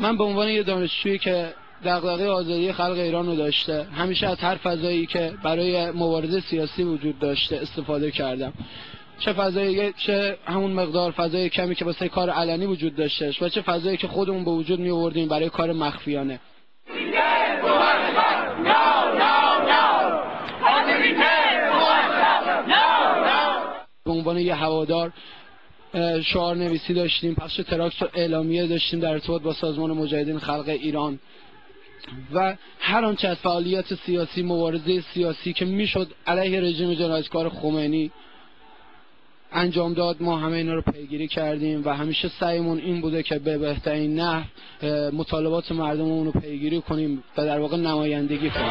من به عنوان یه دانشجویی که دغدغه آزادی خلق ایران رو داشته همیشه از هر فضایی که برای مبارزه سیاسی وجود داشته استفاده کردم. چه فضایی چه همون مقدار فضای کمی که واسه کار علنی وجود داشتش و چه فضایی که خودمون به وجود می آوردیم برای کار مخفیانه. به عنوان یه هوادار شعار نویسی داشتیم پخش تراکت و اعلامیه داشتیم در ارتباط با سازمان مجاهدین خلق ایران. و هر آنچه از فعالیت سیاسی مبارزه سیاسی که می‌شد علیه رژیم جنایتکار خمینی انجام داد ما همه اینا رو پیگیری کردیم و همیشه سعیمون این بوده که به بهترین نه مطالبات مردممون رو پیگیری کنیم و در واقع نمایندگی کنیم.